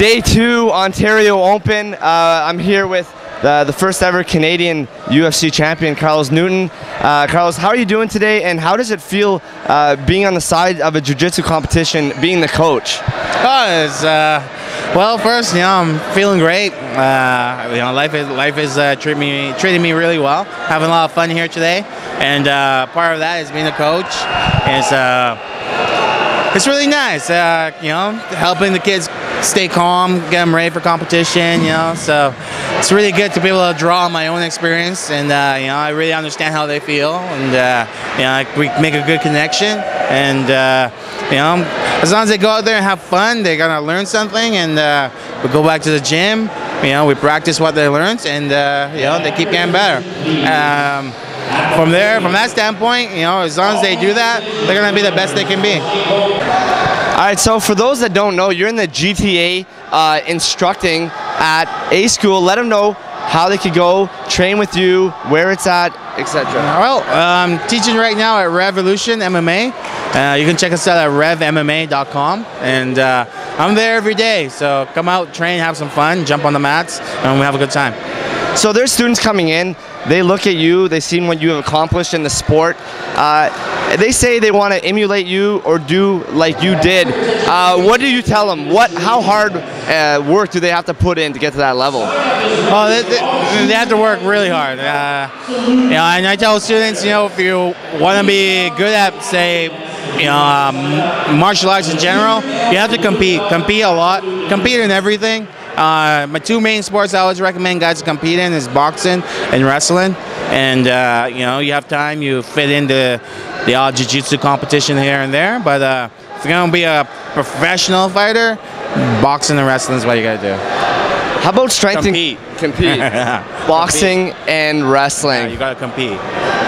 Day two, Ontario Open. Uh, I'm here with the, the first ever Canadian UFC champion, Carlos Newton. Uh, Carlos, how are you doing today, and how does it feel uh, being on the side of a jiu-jitsu competition, being the coach? Oh, it's, uh, well, first, you know, I'm feeling great. Uh, you know, life is life is uh, treating me treating me really well. Having a lot of fun here today, and uh, part of that is being a coach. It's it's really nice. Uh, you know, helping the kids stay calm, get them ready for competition. You know, so it's really good to be able to draw on my own experience, and uh, you know, I really understand how they feel, and uh, you know, we make a good connection, and uh, you know, as long as they go out there and have fun, they're gonna learn something, and uh, we go back to the gym. You know, we practice what they learned, and uh, you know, they keep getting better. Um, from there, from that standpoint, you know, as long as they do that, they're gonna be the best they can be. All right, so for those that don't know, you're in the GTA uh, instructing at A school. Let them know how they could go train with you, where it's at, etc. Well, I'm teaching right now at Revolution MMA. Uh, you can check us out at revmma.com, and uh, I'm there every day. So come out, train, have some fun, jump on the mats, and we have a good time. So there's students coming in. They look at you. They see what you have accomplished in the sport. Uh, they say they want to emulate you or do like you did. Uh, what do you tell them? What? How hard uh, work do they have to put in to get to that level? Oh, they, they, they have to work really hard. Uh, you know, and I tell students, you know, if you want to be good at, say, you know, um, martial arts in general, you have to compete. Compete a lot. Compete in everything. Uh, my two main sports I always recommend guys to compete in is boxing and wrestling. And uh, you know, you have time, you fit into the odd jiu-jitsu competition here and there. But uh, if you're gonna be a professional fighter, boxing and wrestling is what you gotta do. How about strength Compete. and compete? Boxing and wrestling. Yeah, you gotta compete.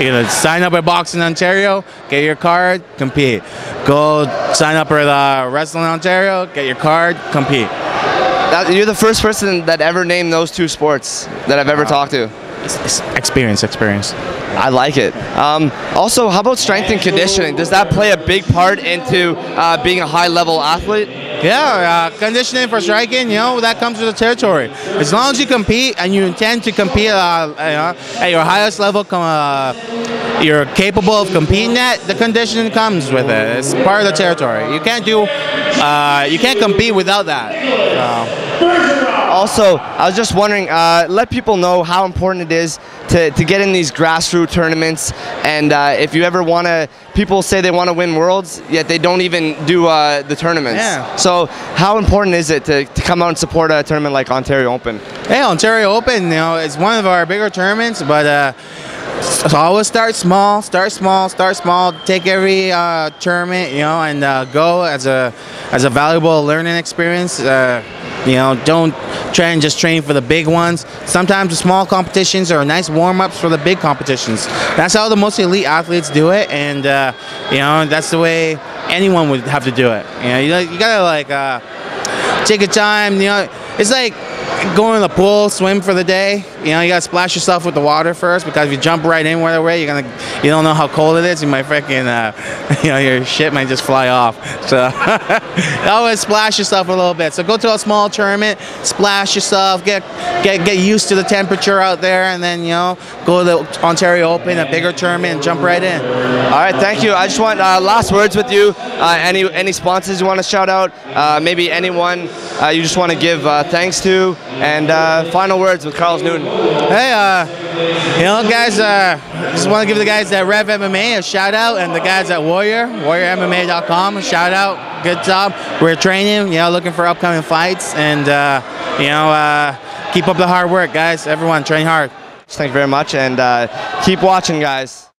You gotta sign up at Boxing Ontario, get your card, compete. Go sign up at uh, Wrestling Ontario, get your card, compete. That- you're the first person that ever named those two sports that I've ever talked to. It's- it's experience, experience. I like it. Um, also, how about strength and conditioning? Does that play a big part into uh, being a high-level athlete? Yeah, uh, conditioning for striking, you know, that comes with the territory. As long as you compete and you intend to compete uh, you know, at your highest level, com- uh, you're capable of competing at, the conditioning comes with it. It's part of the territory. You can't do, uh, you can't compete without that. Also, I was just wondering, uh, let people know how important it is to, to get in these grassroots tournaments. And uh, if you ever want to, people say they want to win worlds, yet they don't even do uh, the tournaments. Yeah. So, how important is it to, to come out and support a tournament like Ontario Open? Hey, Ontario Open, you know, it's one of our bigger tournaments, but uh, so always start small, start small, start small. Take every uh, tournament, you know, and uh, go as a as a valuable learning experience. Uh, you know, don't try and just train for the big ones. Sometimes the small competitions are nice warm ups for the big competitions. That's how the most elite athletes do it, and uh, you know, that's the way anyone would have to do it. You know, you, you gotta like uh, take your time. You know, it's like going in the pool, swim for the day. You know, you gotta splash yourself with the water first because if you jump right in right away, you're gonna, you don't know how cold it is. You might freaking, uh, you know, your shit might just fly off. So always splash yourself a little bit. So go to a small tournament, splash yourself, get get get used to the temperature out there, and then you know go to the Ontario Open, a bigger tournament, and jump right in. All right, thank you. I just want uh, last words with you. Uh, any any sponsors you want to shout out? Uh, maybe anyone uh, you just want to give uh, thanks to, and uh, final words with Carlos Newton. Hey, uh, you know, guys, uh, just want to give the guys at Rev MMA a shout out and the guys at Warrior, WarriorMMA.com, a shout out. Good job. We're training, you know, looking for upcoming fights, and uh, you know, uh, keep up the hard work, guys. Everyone, train hard. Thank you very much, and uh, keep watching, guys.